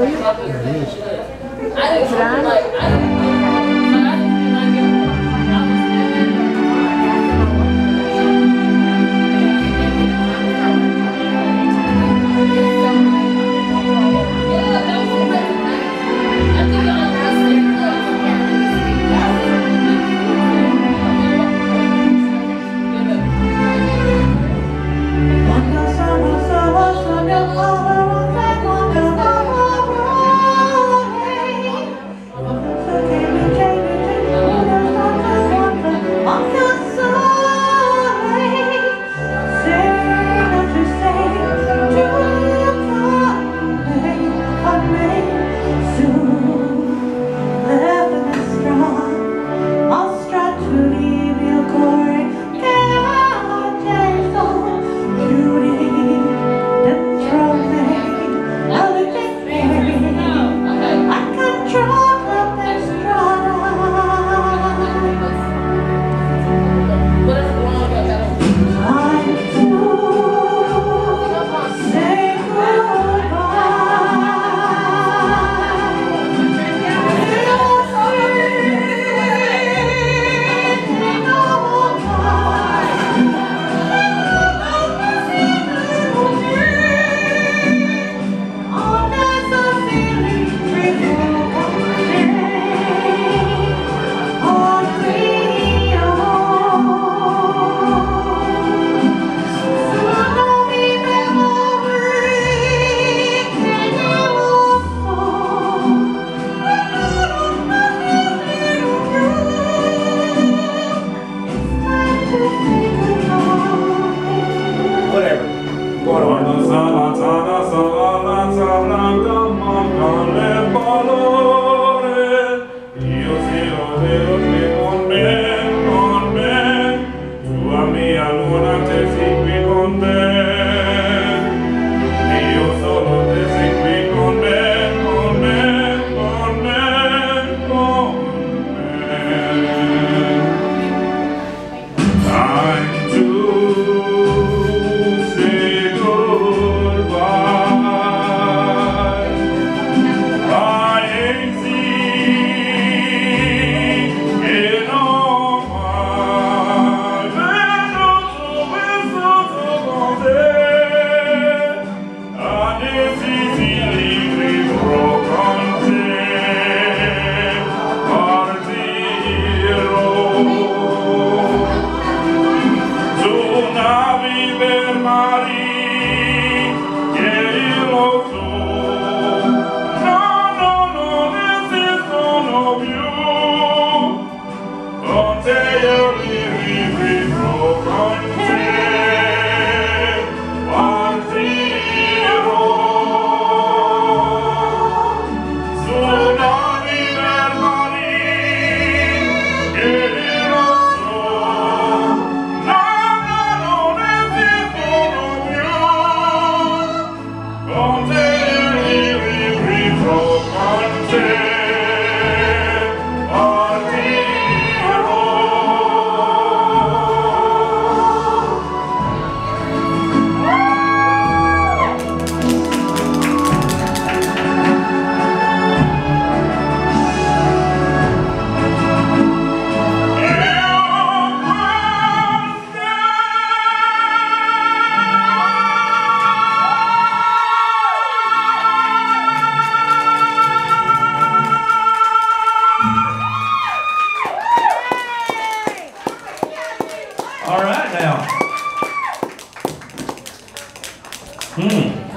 I don't Brian? Maria. Yeah. All right now. Hmm.